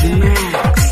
DJ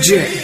DJ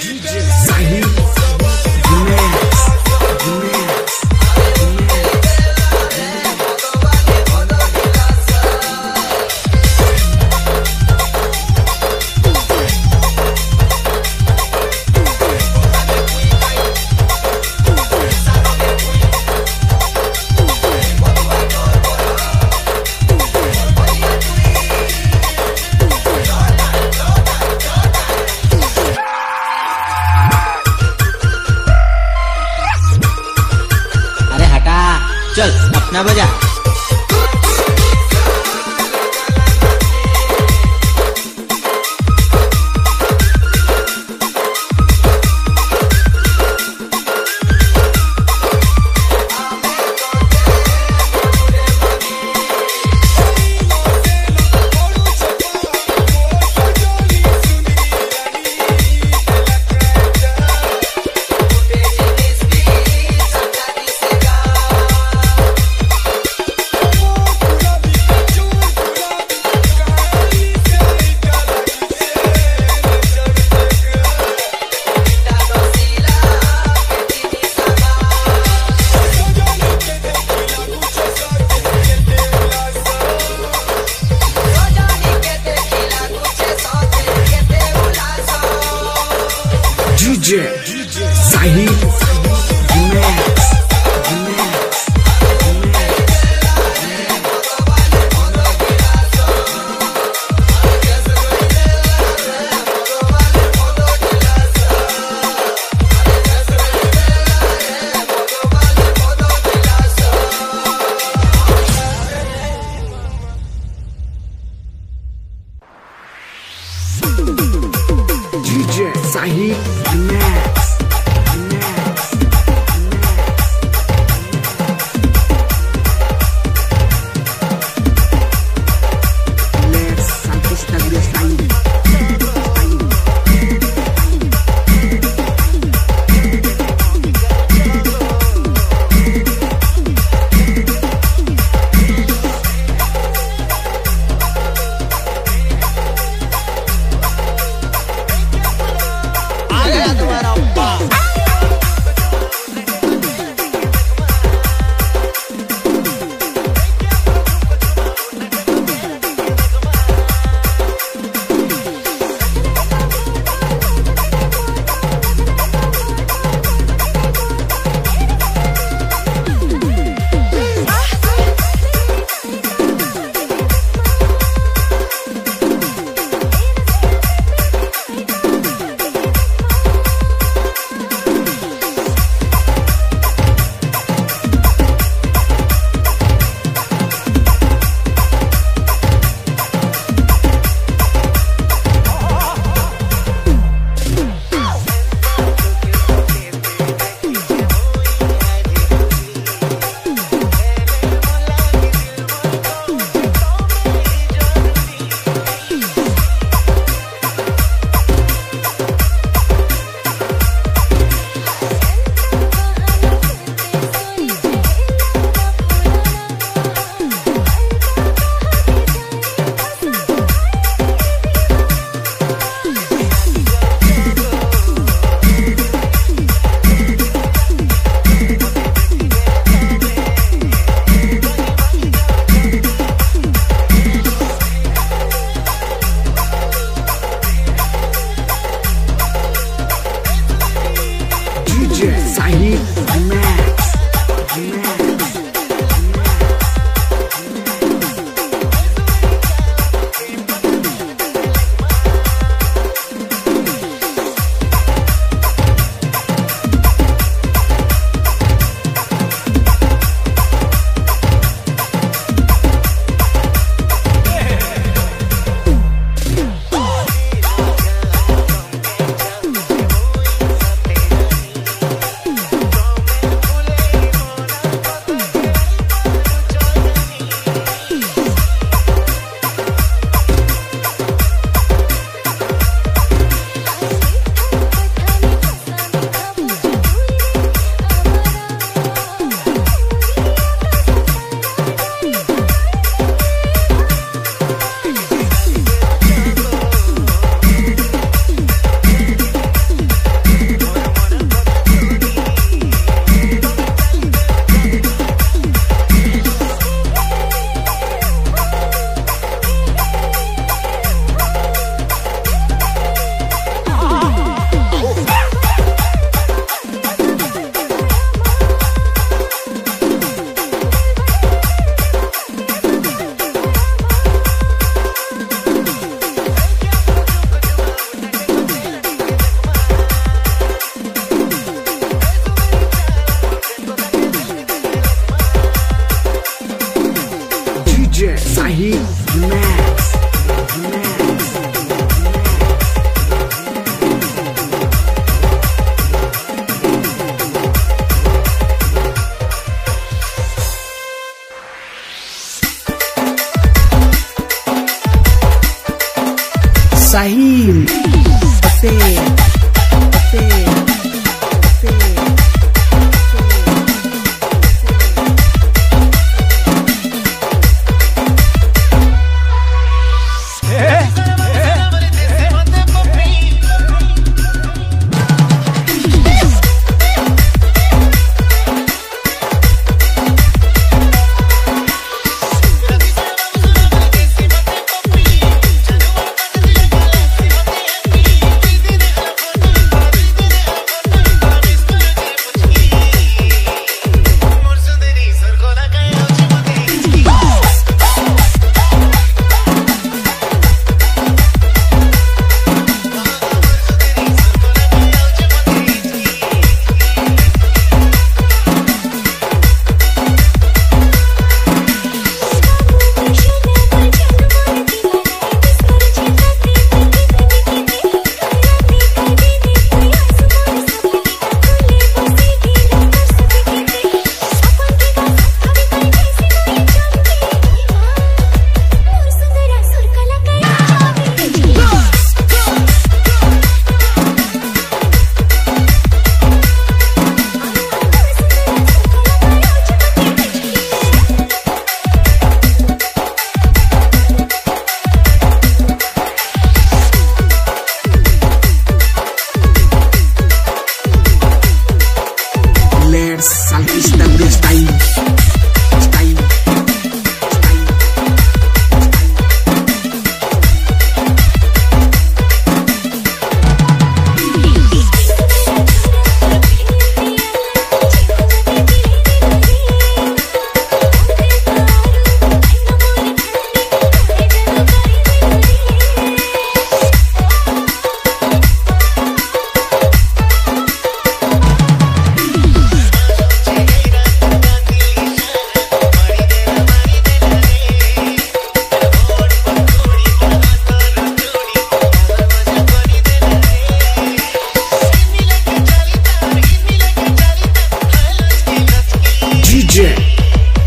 DJ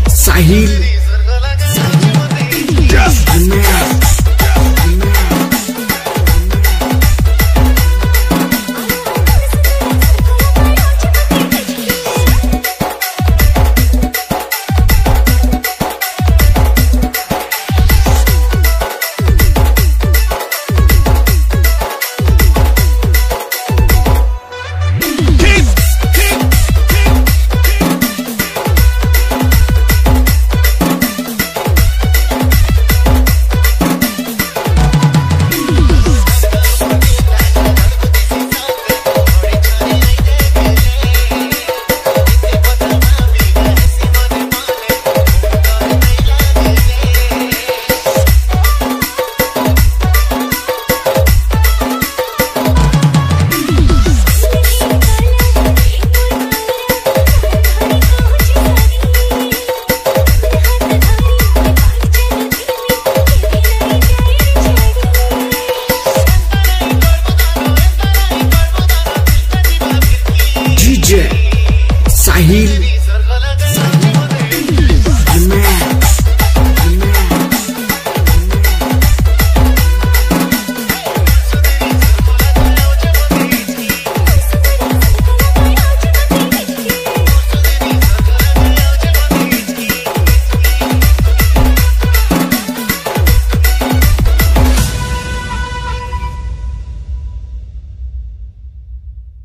Sahil